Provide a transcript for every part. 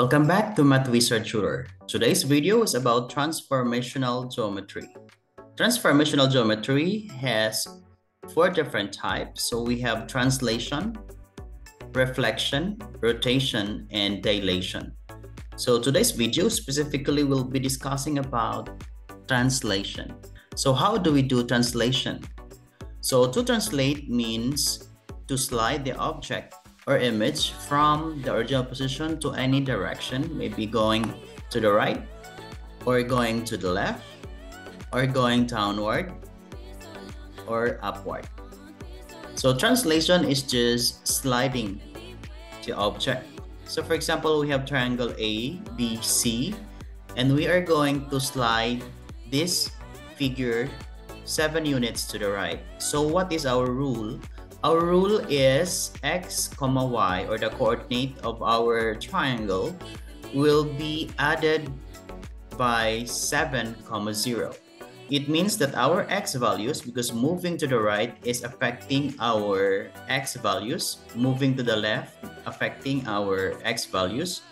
Welcome back to Math Wizard Tutor. Today's video is about transformational geometry. Transformational geometry has four different types. So we have translation, reflection, rotation, and dilation. So today's video specifically will be discussing about translation. So how do we do translation? So to translate means to slide the object or image from the original position to any direction, maybe going to the right or going to the left or going downward or upward. So translation is just sliding the object. So for example, we have triangle A, B, C, and we are going to slide this figure 7 units to the right. So what is our rule? Our rule is x comma y or the coordinate of our triangle will be added by 7 comma 0. It means that our x values, because moving to the right is affecting our x values, moving to the left affecting our x values,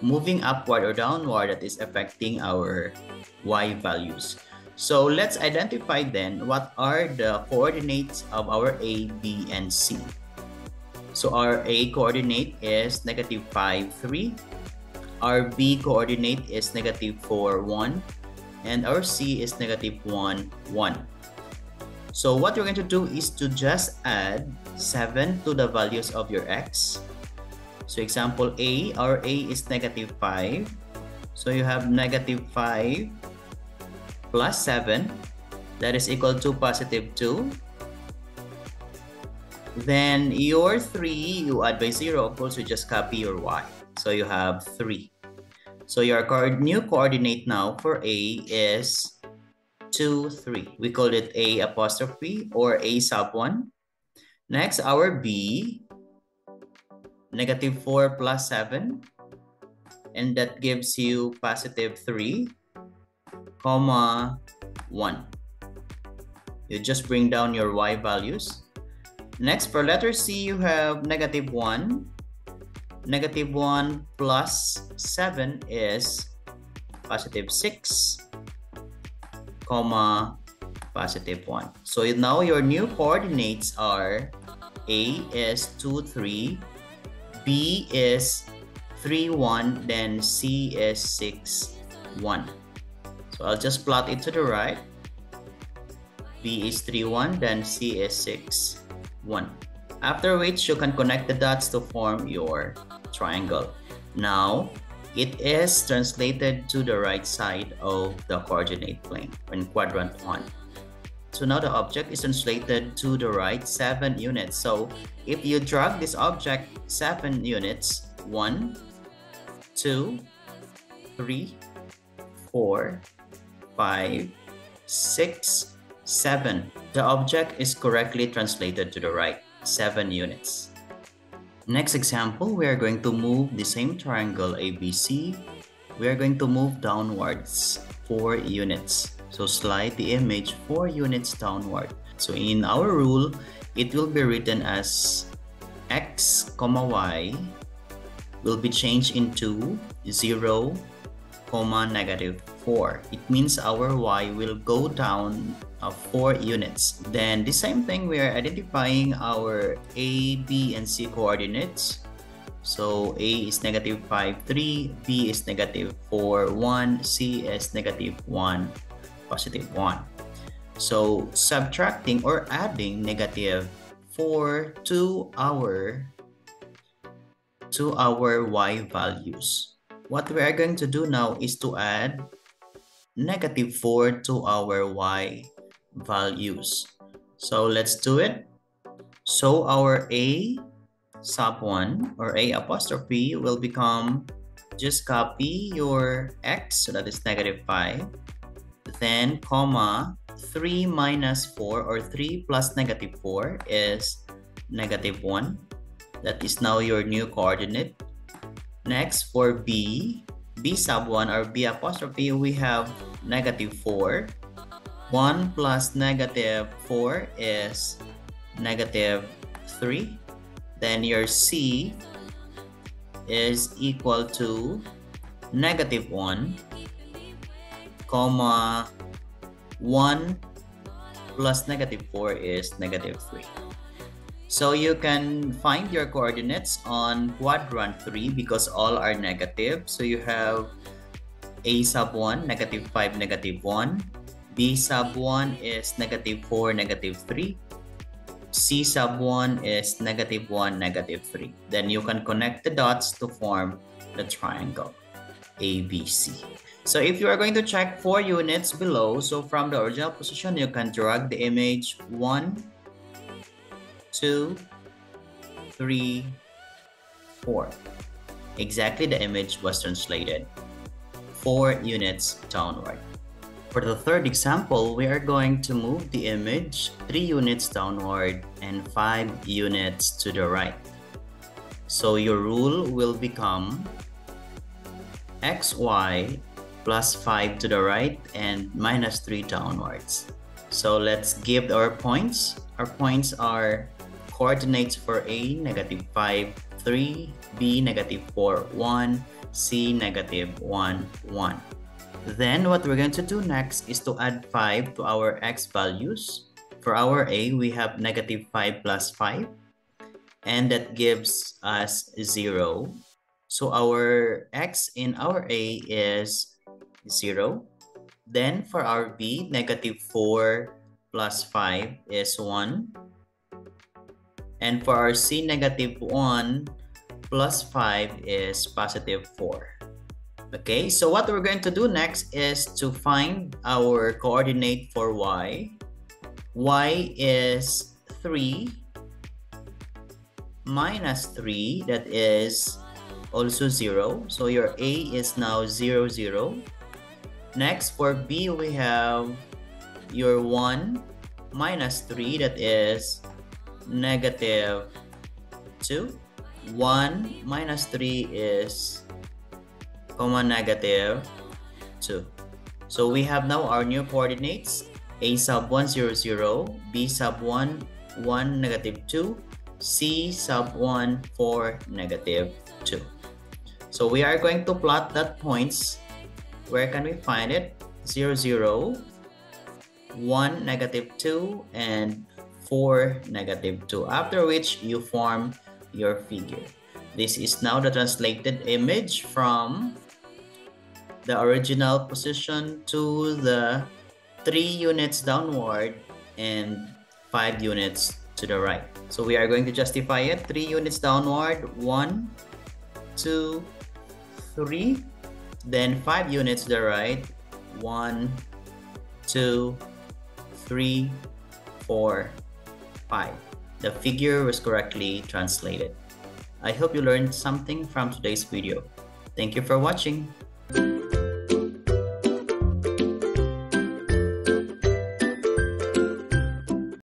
moving upward or downward that is affecting our y values. So let's identify then what are the coordinates of our A, B, and C. So our A coordinate is negative 5, 3. Our B coordinate is negative 4, 1. And our C is negative 1, 1. So what you're going to do is to just add 7 to the values of your x. So example A, our A is negative 5. So you have negative 5 plus 7 that is equal to positive 2 then your 3 you add by 0 of course you just copy your y. So you have 3 so your new coordinate now for a is 2 3 we call it a apostrophe or a sub 1 next our b negative 4 plus 7 and that gives you positive 3 comma 1. You just bring down your y values. Next, for letter C, you have negative 1. Negative 1 plus 7 is positive 6, comma, positive 1. So now your new coordinates are A is 2, 3, B is 3, 1, then C is 6, 1. So I'll just plot it to the right. B is 3, 1, then C is 6, 1. After which, you can connect the dots to form your triangle. Now, it is translated to the right side of the coordinate plane in quadrant 1. So now the object is translated to the right 7 units. So if you drag this object 7 units, 1, 2, 3, 4, five, six, seven. The object is correctly translated to the right, seven units. Next example, we are going to move the same triangle ABC. We are going to move downwards, four units. So slide the image four units downward. So in our rule, it will be written as x comma y will be changed into 0 comma negative 4. It means our y will go down uh, 4 units. Then the same thing, we are identifying our a, b, and c coordinates. So a is negative 5, 3, b is negative 4, 1, c is negative 1, positive 1. So subtracting or adding negative 4 to our to our y values. What we are going to do now is to add negative 4 to our y values. So let's do it. So our a sub 1 or a apostrophe will become just copy your x, so that is negative 5. Then comma 3 minus 4 or 3 plus negative 4 is negative 1. That is now your new coordinate. Next, for B, B sub 1 or B apostrophe, we have negative 4. 1 plus negative 4 is negative 3. Then your C is equal to negative 1 comma 1 plus negative 4 is negative 3. So you can find your coordinates on quadrant 3 because all are negative. So you have a sub 1, negative 5, negative 1. b sub 1 is negative 4, negative 3. c sub 1 is negative 1, negative 3. Then you can connect the dots to form the triangle ABC. So if you are going to check four units below, so from the original position, you can drag the image 1, 2, 3, 4. Exactly the image was translated. 4 units downward. For the third example, we are going to move the image 3 units downward and 5 units to the right. So your rule will become xy plus 5 to the right and minus 3 downwards. So let's give our points. Our points are coordinates for A, negative 5, 3, B, negative 4, 1, C, negative 1, 1. Then what we're going to do next is to add 5 to our x values. For our A, we have negative 5 plus 5. And that gives us 0. So our x in our A is 0. Then for our B, negative 4 plus 5 is 1. And for our C, negative 1 plus 5 is positive 4. Okay, so what we're going to do next is to find our coordinate for y. y is 3 minus 3, that is also 0. So your a is now 0, 0. Next, for b, we have your 1 minus 3, that is negative 2. 1 minus 3 is comma negative 2. So we have now our new coordinates a sub 1 0 0, b sub 1 1 negative 2, c sub 1 4 negative 2. So we are going to plot that points. Where can we find it? 0 0, 1 negative 2, and 4 negative 2 after which you form your figure. This is now the translated image from the original position to the 3 units downward and 5 units to the right. So we are going to justify it. 3 units downward 1 2 3 then 5 units to the right 1 2 3 4 5. The figure was correctly translated. I hope you learned something from today's video. Thank you for watching.